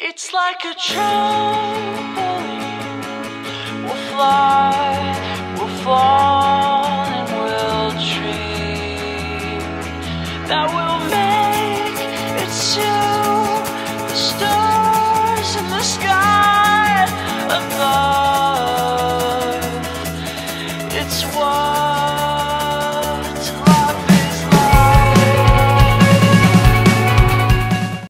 It's like a trampoline. We'll fly, we'll fall, and we'll dream that we'll make it to the stars in the sky above. It's what